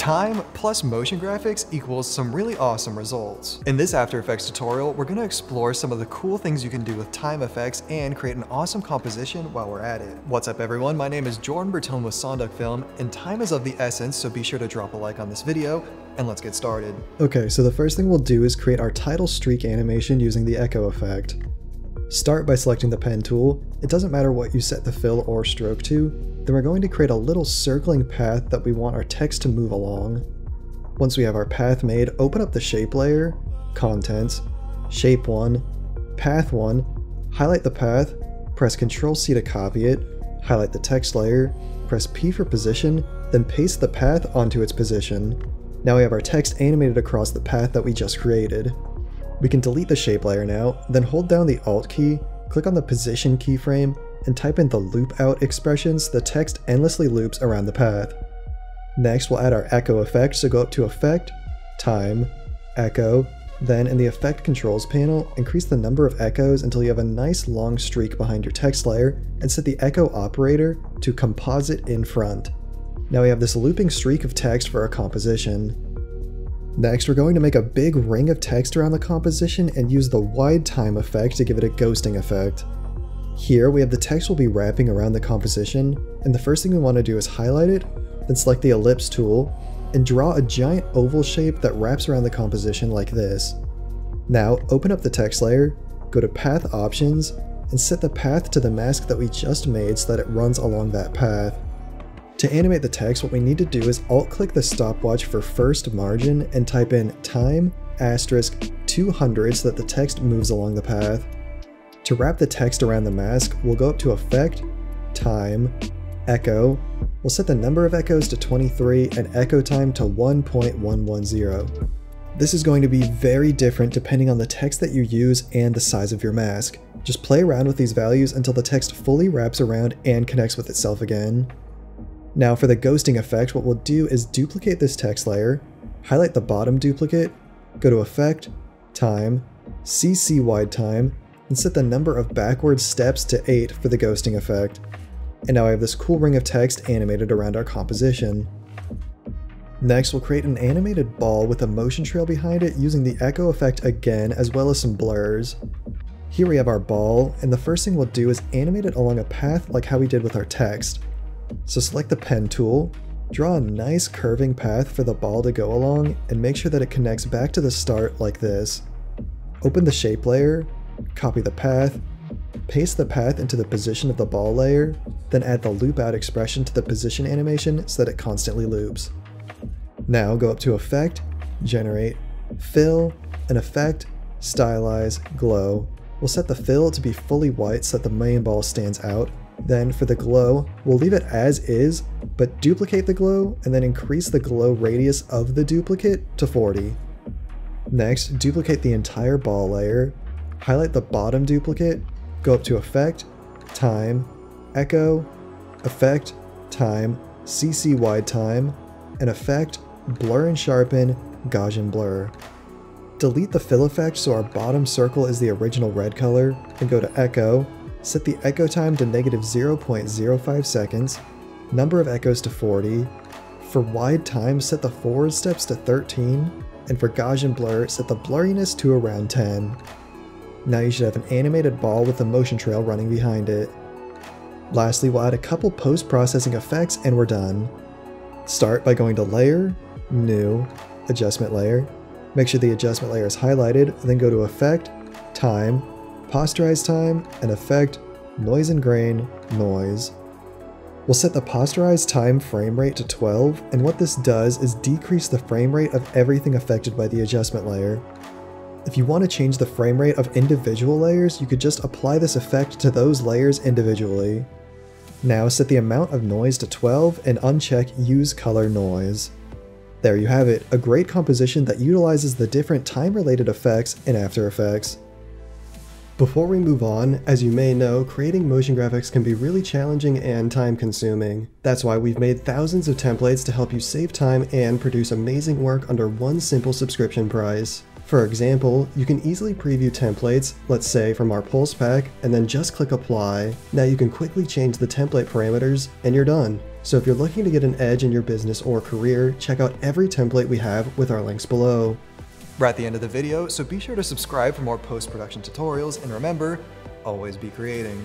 Time plus motion graphics equals some really awesome results. In this After Effects tutorial, we're going to explore some of the cool things you can do with time effects and create an awesome composition while we're at it. What's up everyone, my name is Jordan Bertone with Sonduck Film, and time is of the essence, so be sure to drop a like on this video, and let's get started. Okay, so the first thing we'll do is create our title streak animation using the echo effect. Start by selecting the pen tool. It doesn't matter what you set the fill or stroke to, then we're going to create a little circling path that we want our text to move along. Once we have our path made, open up the shape layer, contents, shape 1, path 1, highlight the path, press Ctrl C to copy it, highlight the text layer, press P for position, then paste the path onto its position. Now we have our text animated across the path that we just created. We can delete the shape layer now, then hold down the Alt key, click on the position keyframe, and type in the loop out expressions, the text endlessly loops around the path. Next, we'll add our echo effect, so go up to Effect, Time, Echo, then in the Effect Controls panel, increase the number of echoes until you have a nice long streak behind your text layer, and set the echo operator to Composite in front. Now we have this looping streak of text for our composition. Next, we're going to make a big ring of text around the composition and use the wide time effect to give it a ghosting effect. Here we have the text we'll be wrapping around the composition, and the first thing we want to do is highlight it, then select the ellipse tool, and draw a giant oval shape that wraps around the composition like this. Now open up the text layer, go to Path Options, and set the path to the mask that we just made so that it runs along that path. To animate the text, what we need to do is alt-click the stopwatch for first margin and type in time asterisk 200 so that the text moves along the path. To wrap the text around the mask, we'll go up to Effect, Time, Echo. We'll set the number of echoes to 23 and echo time to 1.110. This is going to be very different depending on the text that you use and the size of your mask. Just play around with these values until the text fully wraps around and connects with itself again. Now for the ghosting effect, what we'll do is duplicate this text layer, highlight the bottom duplicate, go to Effect, Time, CC Wide Time, and set the number of backwards steps to 8 for the ghosting effect. And now I have this cool ring of text animated around our composition. Next, we'll create an animated ball with a motion trail behind it using the echo effect again, as well as some blurs. Here we have our ball, and the first thing we'll do is animate it along a path like how we did with our text. So select the pen tool, draw a nice curving path for the ball to go along, and make sure that it connects back to the start like this. Open the shape layer, copy the path, paste the path into the position of the ball layer, then add the loop out expression to the position animation so that it constantly loops. Now go up to Effect, Generate, Fill, and Effect, Stylize, Glow. We'll set the fill to be fully white so that the main ball stands out. Then for the glow, we'll leave it as is, but duplicate the glow and then increase the glow radius of the duplicate to 40. Next, duplicate the entire ball layer, highlight the bottom duplicate, go up to Effect, Time, Echo, Effect, Time, CC Wide Time, and Effect, Blur and Sharpen, Gaussian Blur. Delete the fill effect so our bottom circle is the original red color, and go to Echo, set the echo time to negative 0.05 seconds, number of echoes to 40, for wide time set the forward steps to 13, and for Gaussian blur set the blurriness to around 10. Now you should have an animated ball with a motion trail running behind it. Lastly, we'll add a couple post-processing effects and we're done. Start by going to Layer, New, Adjustment Layer. Make sure the adjustment layer is highlighted, then go to Effect, Time, Posterize Time, and Effect, Noise and Grain, Noise. We'll set the posterized time frame rate to 12, and what this does is decrease the frame rate of everything affected by the adjustment layer. If you want to change the frame rate of individual layers, you could just apply this effect to those layers individually. Now set the amount of noise to 12 and uncheck Use Color Noise. There you have it, a great composition that utilizes the different time-related effects in After Effects. Before we move on, as you may know, creating motion graphics can be really challenging and time consuming. That's why we've made thousands of templates to help you save time and produce amazing work under one simple subscription price. For example, you can easily preview templates, let's say from our Pulse pack, and then just click apply. Now you can quickly change the template parameters, and you're done. So if you're looking to get an edge in your business or career, check out every template we have with our links below. We're at the end of the video, so be sure to subscribe for more post-production tutorials, and remember, always be creating.